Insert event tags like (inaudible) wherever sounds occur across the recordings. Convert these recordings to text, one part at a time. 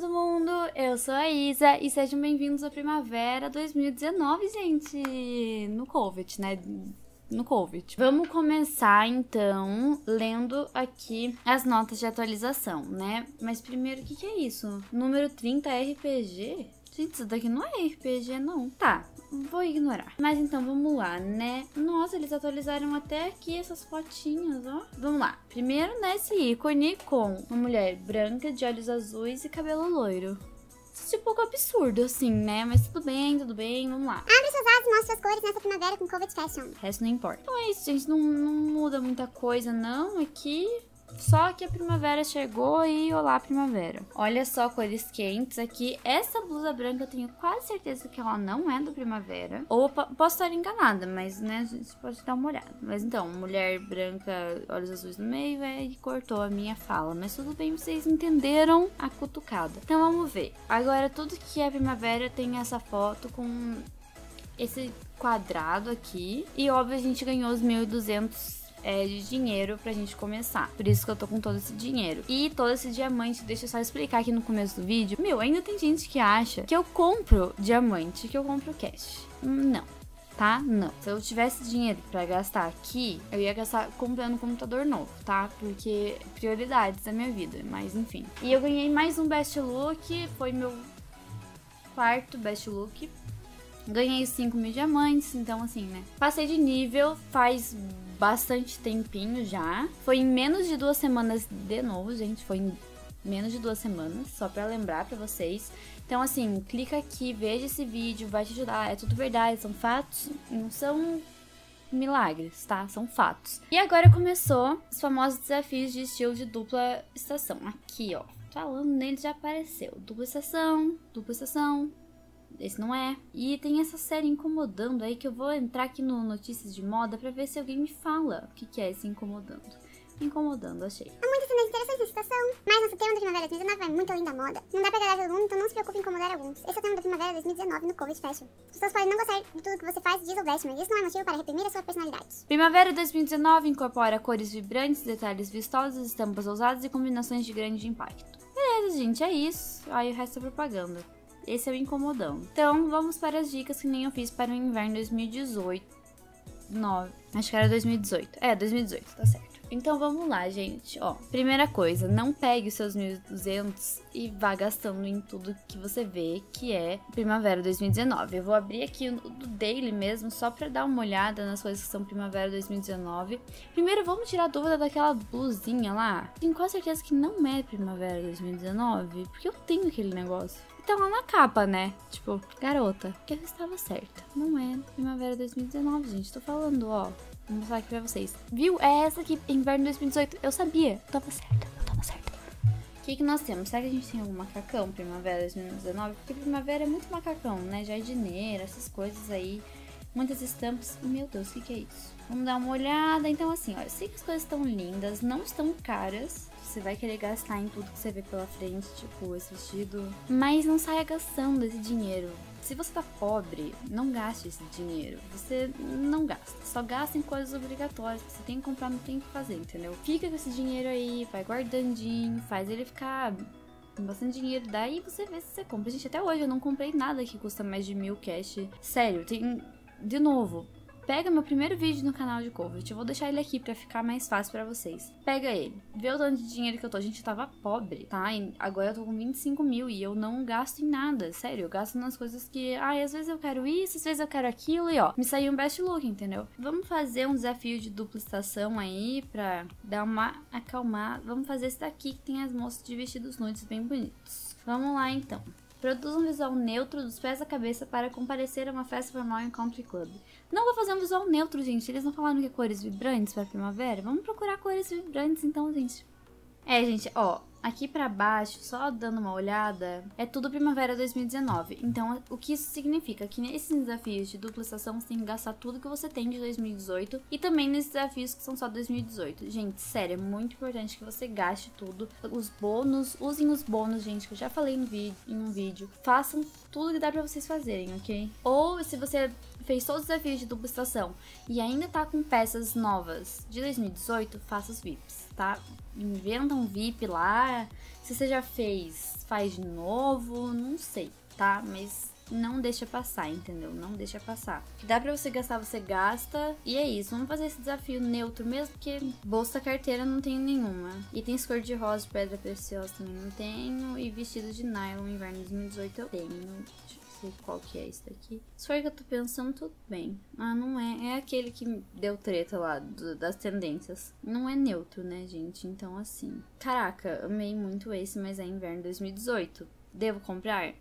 todo mundo! Eu sou a Isa e sejam bem-vindos à Primavera 2019, gente! No Covid, né? No Covid. Vamos começar então lendo aqui as notas de atualização, né? Mas primeiro, o que, que é isso? Número 30 RPG? Gente, isso daqui não é RPG, não. Tá, vou ignorar. Mas então, vamos lá, né? Nossa, eles atualizaram até aqui essas fotinhas, ó. Vamos lá. Primeiro nesse ícone com uma mulher branca, de olhos azuis e cabelo loiro. Isso é um pouco absurdo, assim, né? Mas tudo bem, tudo bem, vamos lá. Abre suas asas e mostra suas cores nessa primavera com Covid Fashion. O resto não importa. Então é isso, gente. Não, não muda muita coisa, não. Aqui só que a primavera chegou e olá primavera. Olha só cores quentes aqui. Essa blusa branca eu tenho quase certeza que ela não é do primavera. Ou posso estar enganada, mas né, a gente pode dar uma olhada. Mas então, mulher branca, olhos azuis no meio, é, e cortou a minha fala. Mas tudo bem, vocês entenderam a cutucada. Então vamos ver. Agora, tudo que é primavera tem essa foto com esse quadrado aqui. E óbvio, a gente ganhou os 1.200 é, de dinheiro pra gente começar. Por isso que eu tô com todo esse dinheiro. E todo esse diamante, deixa eu só explicar aqui no começo do vídeo. Meu, ainda tem gente que acha que eu compro diamante, que eu compro cash. Não tá? Não. Se eu tivesse dinheiro para gastar aqui, eu ia gastar comprando um computador novo, tá? Porque prioridades da minha vida, mas enfim. E eu ganhei mais um Best Look, foi meu quarto Best Look. Ganhei 5 mil diamantes, então assim, né? Passei de nível faz bastante tempinho já. Foi em menos de duas semanas de novo, gente. Foi em menos de duas semanas, só para lembrar para vocês. Então, assim, clica aqui, veja esse vídeo, vai te ajudar. É tudo verdade, são fatos, não são milagres, tá? São fatos. E agora começou os famosos desafios de estilo de dupla estação. Aqui, ó. Falando nele já apareceu. Dupla estação, dupla estação, esse não é. E tem essa série incomodando aí que eu vou entrar aqui no Notícias de Moda pra ver se alguém me fala o que, que é esse incomodando. Incomodando, achei. Há muitas cenas interessantes nessa situação, mas nosso tema da primavera 2019 vai muito além da moda. Não dá pra agradar todo mundo, então não se preocupe em incomodar alguns. Esse é o tema da primavera 2019 no Covid Fashion. As pessoas podem não gostar de tudo que você faz, diz ou veste, mas isso não é motivo para reprimir a sua personalidade. Primavera 2019 incorpora cores vibrantes, detalhes vistosos, estampas ousadas e combinações de grande impacto. Beleza, gente, é isso. Aí o resto é propaganda. Esse é o incomodão. Então, vamos para as dicas que nem eu fiz para o inverno 2018. 9. Acho que era 2018. É, 2018, tá certo. Então vamos lá, gente. Ó, primeira coisa, não pegue os seus 1.200 e vá gastando em tudo que você vê que é Primavera 2019. Eu vou abrir aqui o do Daily mesmo, só pra dar uma olhada nas coisas que são Primavera 2019. Primeiro, vamos tirar a dúvida daquela blusinha lá. Tenho quase certeza que não é Primavera 2019, porque eu tenho aquele negócio tá lá na capa, né? Tipo, garota, eu estava certa. Não é primavera 2019, gente. Tô falando, ó. Vou mostrar aqui pra vocês. Viu? É essa aqui, inverno 2018. Eu sabia. Tava certa. O que, que nós temos? Será que a gente tem algum macacão primavera 2019? Porque primavera é muito macacão, né? Jardineira, essas coisas aí. Muitas estampas. Meu Deus, o que, que é isso? Vamos dar uma olhada. Então, assim, ó, eu sei que as coisas estão lindas, não estão caras. Você vai querer gastar em tudo que você vê pela frente, tipo esse vestido. Mas não saia gastando esse dinheiro. Se você tá pobre, não gaste esse dinheiro. Você não gasta. Só gasta em coisas obrigatórias que você tem que comprar, não tem que fazer, entendeu? Fica com esse dinheiro aí, vai guardandinho, faz ele ficar com bastante dinheiro. Daí você vê se você compra. Gente, até hoje eu não comprei nada que custa mais de mil cash. Sério, tem. De novo, Pega meu primeiro vídeo no canal de Covid, eu vou deixar ele aqui para ficar mais fácil para vocês. Pega ele, vê o tanto de dinheiro que eu tô. A gente tava pobre, tá? E agora eu tô com 25 mil e eu não gasto em nada, sério. Eu gasto nas coisas que, ai, às vezes eu quero isso, às vezes eu quero aquilo e ó, me saiu um best look, entendeu? Vamos fazer um desafio de dupla estação aí pra dar uma acalmada. Vamos fazer esse daqui que tem as moças de vestidos nudes bem bonitos. Vamos lá então. Produz um visual neutro dos pés à cabeça para comparecer a uma festa formal em country club. Não vou fazer um visual neutro, gente. Eles não falaram que é cores vibrantes para primavera? Vamos procurar cores vibrantes então, gente. É, gente, ó, Aqui para baixo, só dando uma olhada, é tudo primavera 2019. Então, o que isso significa? Que nesses desafios de dupla estação, você tem que gastar tudo que você tem de 2018 e também nesses desafios que são só 2018. Gente, sério, é muito importante que você gaste tudo. Os bônus, usem os bônus, gente, que eu já falei no vídeo, em um vídeo. Façam tudo que dá pra vocês fazerem, ok? Ou se você fez todos os desafios de dupla estação e ainda tá com peças novas de 2018, faça os VIPs, tá? Inventa um VIP lá. Se você já fez, faz de novo, não sei, tá? Mas não deixa passar, entendeu? Não deixa passar. Dá pra você gastar, você gasta. E é isso. Vamos fazer esse desafio neutro mesmo, porque bolsa carteira não tenho nenhuma. Tem cor de rosa, pedra preciosa também não tenho. E vestido de nylon inverno 2018 eu tenho. Ver qual que é esse daqui. Se for que eu tô pensando, tudo bem. Ah, não é. É aquele que deu treta lá do, das tendências. Não é neutro, né, gente? Então, assim. Caraca, amei muito esse, mas é inverno 2018. Devo comprar?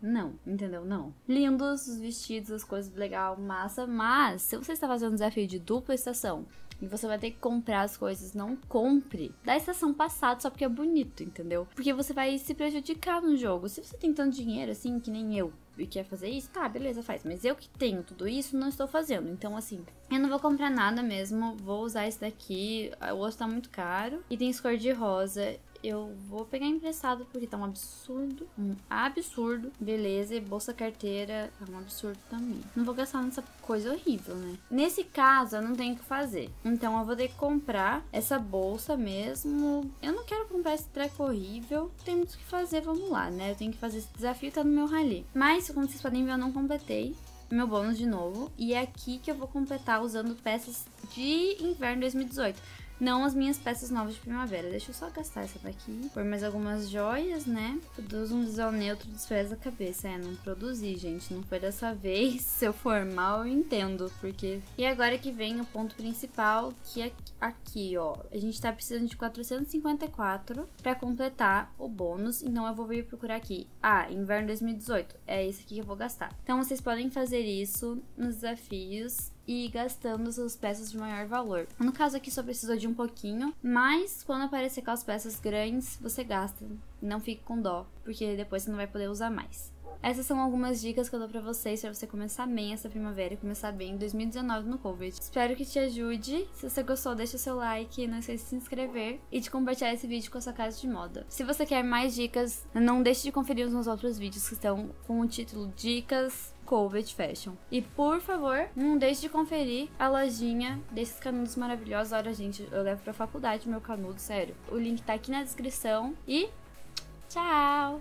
Não, entendeu? Não. Lindos os vestidos, as coisas legal, massa, mas se você está fazendo um desafio de dupla estação e você vai ter que comprar as coisas, não compre da estação passada só porque é bonito, entendeu? Porque você vai se prejudicar no jogo. Se você tem tanto dinheiro assim, que nem eu, e quer fazer isso, tá, beleza, faz. Mas eu que tenho tudo isso, não estou fazendo. Então, assim, eu não vou comprar nada mesmo. Vou usar esse daqui. O outro tá muito caro. E tem cor de rosa eu vou pegar emprestado porque tá um absurdo. Um absurdo. Beleza. E bolsa carteira é um absurdo também. Não vou gastar nessa coisa horrível, né? Nesse caso, eu não tenho o que fazer. Então eu vou ter que comprar essa bolsa mesmo. Eu não quero comprar esse treco horrível. Temos que fazer, vamos lá, né? Eu tenho que fazer esse desafio, tá no meu rally. Mas, como vocês podem ver, eu não completei meu bônus de novo. E é aqui que eu vou completar usando peças de inverno 2018 não as minhas peças novas de primavera. Deixa eu só gastar essa daqui. Por mais algumas joias, né? Produz um visual neutro dos pés da cabeça. É, não produzi, gente. Não foi dessa (laughs) vez. Se eu for mal, eu entendo. Porque. E agora que vem o ponto principal, que é aqui, ó. A gente tá precisando de 454 para completar o bônus. Então eu vou vir procurar aqui. Ah, inverno 2018. É esse aqui que eu vou gastar. Então vocês podem fazer isso nos desafios e gastando suas peças de maior valor. No caso aqui só precisou de um pouquinho, mas quando aparecer com as peças grandes, você gasta. Não fique com dó, porque depois você não vai poder usar mais. Essas são algumas dicas que eu dou pra vocês para você começar bem essa primavera e começar bem em 2019 no Covid. Espero que te ajude. Se você gostou, deixa seu like, não esqueça de se inscrever e de compartilhar esse vídeo com a sua casa de moda. Se você quer mais dicas, não deixe de conferir os meus outros vídeos que estão com o título Dicas Covet Fashion. E por favor, não deixe de conferir a lojinha desses canudos maravilhosos. Olha, gente, eu levo pra faculdade meu canudo, sério. O link tá aqui na descrição e tchau!